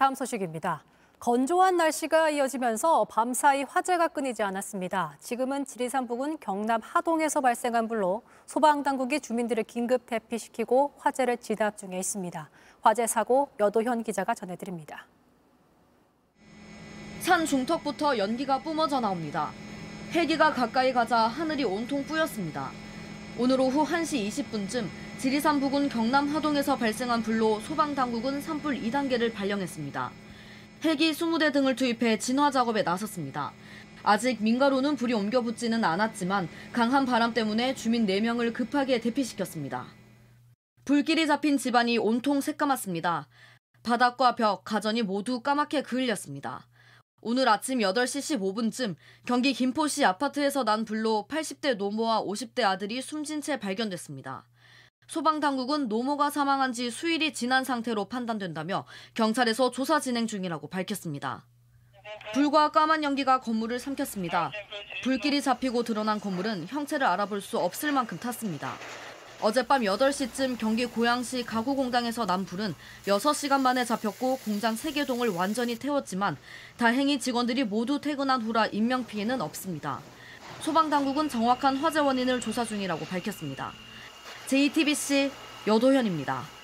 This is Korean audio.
다음 소식입니다. 건조한 날씨가 이어지면서 밤사이 화재가 끊이지 않았습니다. 지금은 지리산 부근 경남 하동에서 발생한 불로 소방당국이 주민들을 긴급 대피시키고 화재를 진압 중에 있습니다. 화재 사고 여도현 기자가 전해드립니다. 산 중턱부터 연기가 뿜어져 나옵니다. 헬기가 가까이 가자 하늘이 온통 뿌였습니다. 오늘 오후 1시 20분쯤 지리산 부근 경남 하동에서 발생한 불로 소방당국은 산불 2단계를 발령했습니다. 헬기 20대 등을 투입해 진화 작업에 나섰습니다. 아직 민가로는 불이 옮겨 붙지는 않았지만 강한 바람 때문에 주민 4명을 급하게 대피시켰습니다. 불길이 잡힌 집안이 온통 새까맣습니다. 바닥과 벽, 가전이 모두 까맣게 그을렸습니다. 오늘 아침 8시 15분쯤 경기 김포시 아파트에서 난 불로 80대 노모와 50대 아들이 숨진 채 발견됐습니다. 소방당국은 노모가 사망한 지 수일이 지난 상태로 판단된다며 경찰에서 조사 진행 중이라고 밝혔습니다. 불과 까만 연기가 건물을 삼켰습니다. 불길이 잡히고 드러난 건물은 형체를 알아볼 수 없을 만큼 탔습니다. 어젯밤 8시쯤 경기 고양시 가구 공장에서 난 불은 6시간 만에 잡혔고 공장 3개 동을 완전히 태웠지만 다행히 직원들이 모두 퇴근한 후라 인명피해는 없습니다. 소방당국은 정확한 화재 원인을 조사 중이라고 밝혔습니다. JTBC 여도현입니다.